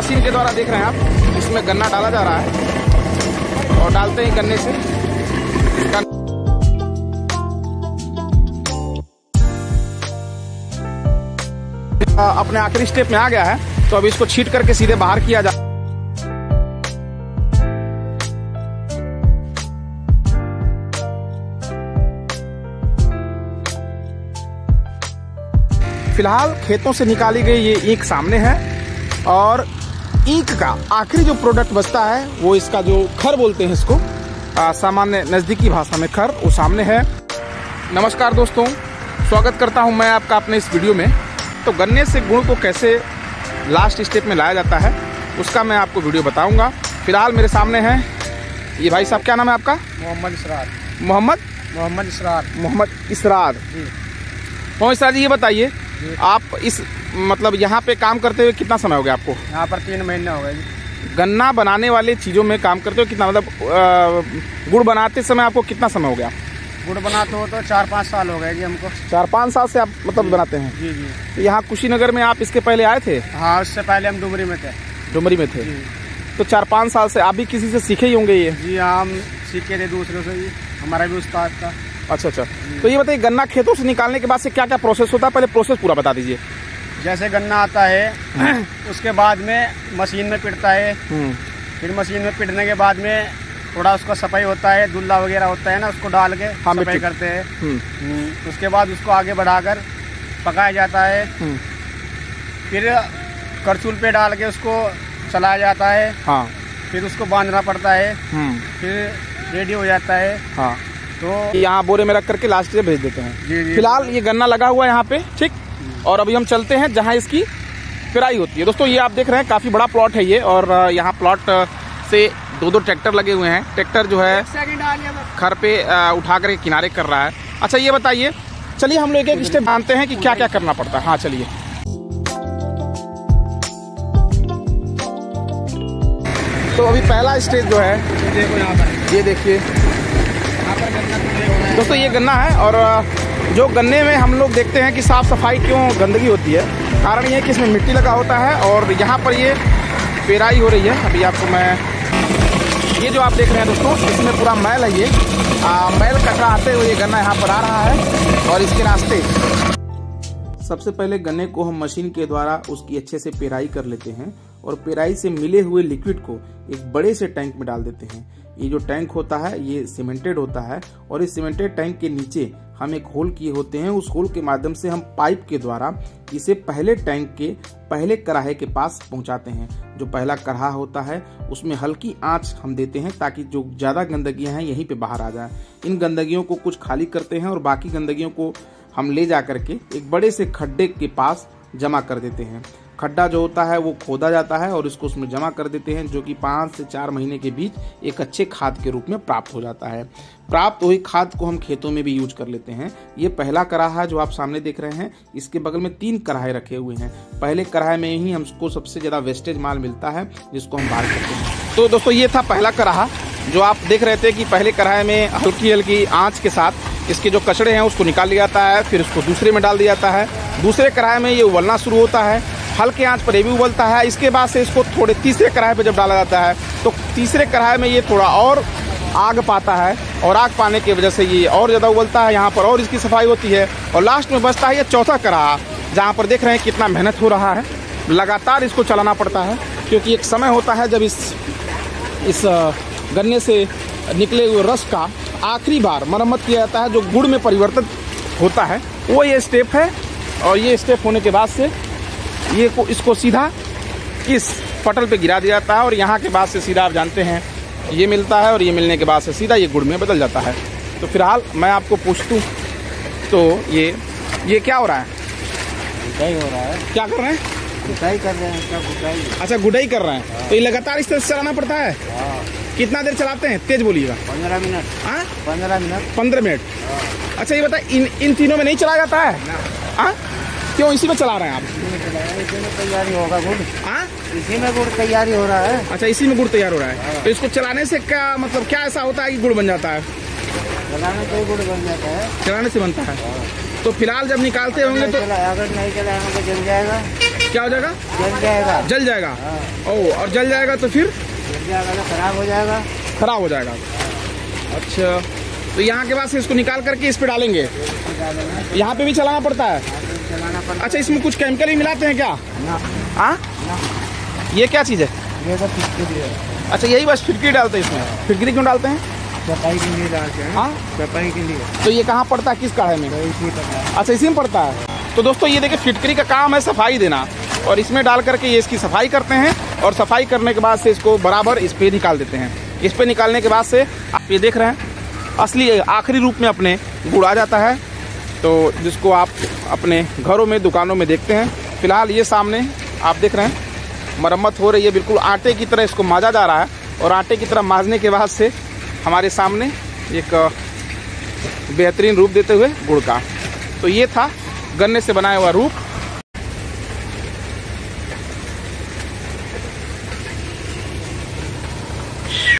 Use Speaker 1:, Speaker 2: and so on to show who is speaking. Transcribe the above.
Speaker 1: Machine के द्वारा देख रहे हैं आप। इसमें गन्ना डाला जा रहा है। और डालते हैं गन्ने से। अपने आखिरी स्टेप में आ गया है। तो अब इसको छीट करके सीधे बाहर किया जा फ़िलहाल खेतों से निकाली गई ये ईंक सामने है। और ईंक का आखिरी जो प्रोडक्ट बचता है वो इसका जो खर बोलते हैं इसको सामान्य नज़दीकी भाषा में खर वो सामने है। नमस्कार दोस्तों स्वागत करता हूँ मैं आपका अपने इस वीडियो में। तो गन्ने से गुड़ को कैसे लास्ट स्टेप में लाया जाता है उसका मैं आपको वीडियो बताऊँगा। फ़िलहाल मेरे सामने है ये भाई साहब क्या नाम है आपका?
Speaker 2: मोहम्मद इसरार।
Speaker 1: मोहम्मद?
Speaker 2: मोहम्मद इसरार।
Speaker 1: मोहम्मद इसरार।
Speaker 2: जी।
Speaker 1: मोहम्मद इसरार जी ये बताइए आप इस मतलब यहाँ पे काम करते हुए कितना समय हो गया आपको?
Speaker 2: यहाँ पर तीन महीने हो गए
Speaker 1: गन्ना बनाने वाले चीज़ों में काम करते हुए कितना मतलब गुड़ बनाते समय आपको कितना समय हो गया?
Speaker 2: गुड़ बनाते हो तो चार पाँच साल हो गए जी हमको।
Speaker 1: चार पाँच साल से आप मतलब बनाते हैं?
Speaker 2: जी जी।
Speaker 1: तो यहाँ कुशीनगर में आप इसके पहले आए थे?
Speaker 2: हाँ उससे पहले हम डुमरी में थे।
Speaker 1: डुमरी में थे। तो चार पाँच साल से आप भी किसी से सीखे ही होंगे ये?
Speaker 2: जी हाँ हम सीखे थे दूसरों से जी हमारा भी उस्ताद था।
Speaker 1: अच्छा अच्छा। तो ये बताइए गन्ना खेतों से निकालने के बाद से क्या क्या प्रोसेस होता है? पहले प्रोसेस पूरा बता दीजिए।
Speaker 2: जैसे गन्ना आता है उसके बाद में मशीन में पिटता है।
Speaker 1: हम्म,
Speaker 2: फिर मशीन में पिटने के बाद में थोड़ा उसका सफ़ाई होता है दुल्ला वगैरह होता है ना उसको डाल के
Speaker 1: हाँ,
Speaker 2: सफ़ाई करते हैं।
Speaker 1: हम्म,
Speaker 2: हम्म, उसके बाद उसको आगे बढ़ाकर पकाया जाता है।
Speaker 1: हम्म,
Speaker 2: फिर करछुल पे डाल के उसको चलाया जाता है।
Speaker 1: हाँ।
Speaker 2: फिर उसको बांधना पड़ता है।
Speaker 1: हम्म,
Speaker 2: फिर रेडी हो जाता है।
Speaker 1: हाँ।
Speaker 2: तो
Speaker 1: यहाँ बोरे में रख करके लास्ट से भेज देते हैं। फ़िलहाल ये गन्ना लगा हुआ है यहाँ पे ठीक? और अभी हम चलते हैं जहाँ इसकी पेराई होती है। दोस्तों ये आप देख रहे हैं काफ़ी बड़ा प्लॉट है ये और यहाँ प्लॉट से दो दो ट्रैक्टर लगे हुए हैं। ट्रैक्टर जो है घर पे उठा करके किनारे कर रहा है। अच्छा ये बताइए चलिए हम लोग एक स्टेप मानते हैं कि क्या क्या करना पड़ता है। हाँ चलिए। तो अभी पहला स्टेज जो है
Speaker 2: ये
Speaker 1: देखिए। दोस्तों ये गन्ना है और जो गन्ने में हम लोग देखते हैं कि साफ़ सफ़ाई क्यों गंदगी होती है कारण ये कि इसमें मिट्टी लगा होता है और यहाँ पर ये पेराई हो रही है। अभी आपको मैं ये जो आप देख रहे हैं दोस्तों इसमें पूरा मैल है ये। आ, मैल कचरा आते हुए ये गन्ना यहाँ पर आ रहा है और इसके रास्ते। सबसे पहले गन्ने को हम मशीन के द्वारा उसकी अच्छे से पेराई कर लेते हैं। और पेराई से मिले हुए लिक्विड को एक बड़े से टैंक में डाल देते हैं। ये जो टैंक होता है, ये सीमेंटेड होता है और इस सीमेंटेड टैंक के नीचे हम एक होल किए होते हैं। उस होल के माध्यम से हम पाइप के द्वारा इसे पहले टैंक के, पहले कढ़ाई के पास पहुंचाते हैं। जो पहला कढ़ा होता है, उसमें हल्की आँच हम देते हैं ताकि जो ज़्यादा गंदगियाँ हैं, यहीं पे बाहर आ जाए। इन गंदगियों को कुछ खाली करते हैं और बाकी गंदगियों को हम ले जा करके एक बड़े से खड्डे के पास जमा कर देते हैं। खड्डा जो होता है वो खोदा जाता है और इसको उसमें जमा कर देते हैं, जो कि पाँच से चार महीने के बीच एक अच्छे खाद के रूप में प्राप्त हो जाता है। प्राप्त हुई खाद को हम खेतों में भी यूज़ कर लेते हैं। ये पहला कढ़ाहा जो आप सामने देख रहे हैं। इसके बगल में तीन कढ़ाई रखे हुए हैं। पहले कढ़ाई में ही हमको सबसे ज़्यादा वेस्टेज माल मिलता है, जिसको हम बाहर करते हैं। तो दोस्तों, ये था पहला कढ़ाहा जो आप देख रहे थे कि पहले कढ़ाई में हल्की हल्की आँच के साथ इसके जो कचड़े हैं उसको निकाल लिया जाता है, फिर उसको दूसरे में डाल दिया जाता है। दूसरे कढ़ाई में ये उबलना शुरू होता है। हल्के आँच पर ये भी उबलता है। इसके बाद से इसको थोड़े तीसरे कढ़ाई पर जब डाला जाता है तो तीसरे कढ़ाई में ये थोड़ा और आग पाता है और आग पाने की वजह से ये और ज़्यादा उबलता है। यहाँ पर और इसकी सफ़ाई होती है और लास्ट में बचता है ये चौथा कढ़ा जहाँ पर देख रहे हैं कितना मेहनत हो रहा है। लगातार इसको चलाना पड़ता है, क्योंकि एक समय होता है जब इस इस गन्ने से निकले हुए रस का आखिरी बार मरम्मत किया जाता है, जो गुड़ में परिवर्तित होता है। वो ये स्टेप है और ये स्टेप होने के बाद से ये को इसको सीधा इस पटल पे गिरा दिया जाता है और यहाँ के बाद से सीधा आप जानते हैं ये मिलता है और ये मिलने के बाद से सीधा ये गुड़ में बदल जाता है। तो फ़िलहाल मैं आपको पूछतूँ तो ये ये क्या हो रहा है?
Speaker 2: गुटाई हो रहा है।
Speaker 1: क्या कर रहे हैं?
Speaker 2: गुटाई कर रहे हैं क्या गुटाई
Speaker 1: अच्छा गुडाई कर रहे हैं। तो ये लगातार इस तरह से चलाना पड़ता है?
Speaker 2: हाँ।
Speaker 1: कितना देर चलाते हैं? तेज बोलिएगा।
Speaker 2: पंद्रह मिनट।
Speaker 1: हाँ?
Speaker 2: पंद्रह मिनट।
Speaker 1: पंद्रह मिनट। अच्छा ये बताए इन इन तीनों में नहीं चला जाता है? हाँ? क्यों इसी में चला रहे हैं आप?
Speaker 2: इसी में तैयारी होगा गुड़
Speaker 1: हाँ?
Speaker 2: इसी में गुड़ तैयारी हो रहा है
Speaker 1: अच्छा इसी में गुड़ तैयार हो रहा है। तो इसको चलाने से क्या मतलब क्या ऐसा होता है कि गुड़ बन जाता है?
Speaker 2: चलाने से गुड़ बन जाता है
Speaker 1: चलाने से बनता है। तो फ़िलहाल जब निकालते होंगे तो
Speaker 2: अगर नहीं चलाएँगे तो जल जाएगा
Speaker 1: क्या हो जाएगा
Speaker 2: जल जाएगा?
Speaker 1: जल जाएगा। ओ और जल जाएगा तो फिर?
Speaker 2: जल जाएगा तो खराब हो जाएगा।
Speaker 1: खराब हो जाएगा। अच्छा। तो यहाँ के बाद से इसको निकाल करके इस पे डालेंगे। यहाँ पे भी चलाना पड़ता है। अच्छा इसमें कुछ केमिकल भी मिलाते हैं क्या? हाँ? ये क्या चीज़ है? अच्छा यही बस फिटकरी डालते हैं इसमें। फिटकरी क्यों डालते हैं?
Speaker 2: सफ़ाई के लिए डालते हैं।
Speaker 1: हाँ?
Speaker 2: सफ़ाई के लिए।
Speaker 1: तो ये कहाँ पड़ता है? किस काढ़े में? अच्छा इसी में पड़ता है। तो दोस्तों ये देखिए फिटकरी का काम है सफ़ाई देना। और इसमें डाल करके ये इसकी सफ़ाई करते हैं। और सफ़ाई करने के बाद से इसको बराबर इस पे निकाल देते हैं। इस पे निकालने के बाद से आप ये देख रहे हैं असली, आखिरी रूप में अपने गुड़ आ जाता है। तो जिसको आप अपने घरों में, दुकानों में देखते हैं, फ़िलहाल ये सामने आप देख रहे हैं, मरम्मत हो रही है बिल्कुल। आटे की तरह इसको माजा जा रहा है और आटे की तरह माजने के बाद से हमारे सामने एक बेहतरीन रूप देते हुए गुड़ का। तो ये था गन्ने से बनाया हुआ रूप।